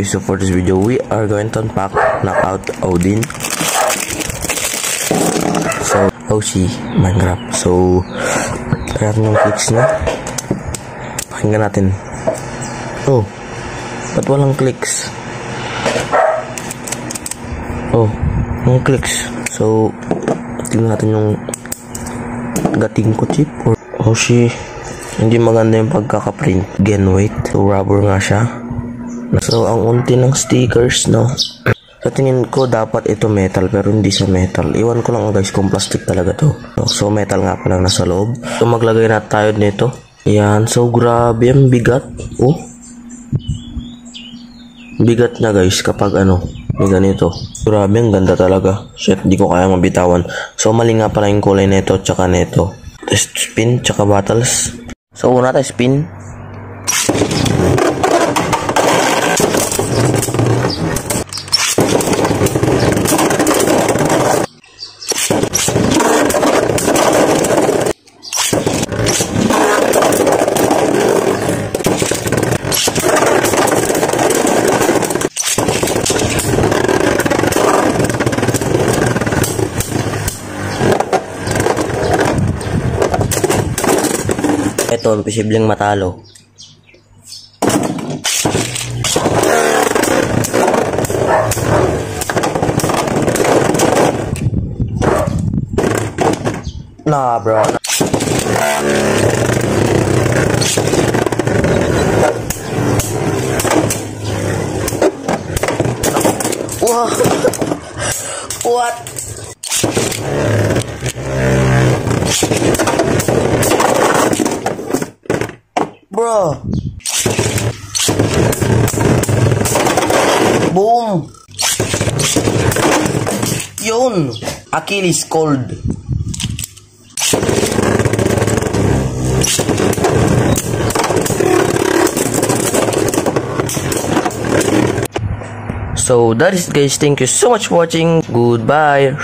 so for this video. We are going to unpack knockout Odin. So OC Minecraft. So kaya yung clicks na pakinggan natin. Oh ba't walang clicks? Oh yung clicks. So tingnan natin yung gating ko chip or Oshi hindi maganda yung pagkakaprint. Gen weight. So rubber nga siya So, ang unti ng stickers, no? Sa tingin ko, dapat ito metal, pero hindi siya metal. Iwan ko lang guys kung plastic talaga to. So, metal nga pa lang nasa loob. So, maglagay na tayo nito. Yan. So, grabe ang bigat. Oh. Bigat na guys kapag ano, may ganito. Grabe, ang ganda talaga. Shit, di ko kaya mabitawan. So, mali nga pala yung kulay nito, tsaka nito. Test spin, tsaka battles. So, una tayo spin. Ito, posibleng matalo. Nah, bro. Wah. What? Bro. Boom. Yun. Achilles cold. So that is guys. Thank you so much for watching. Goodbye.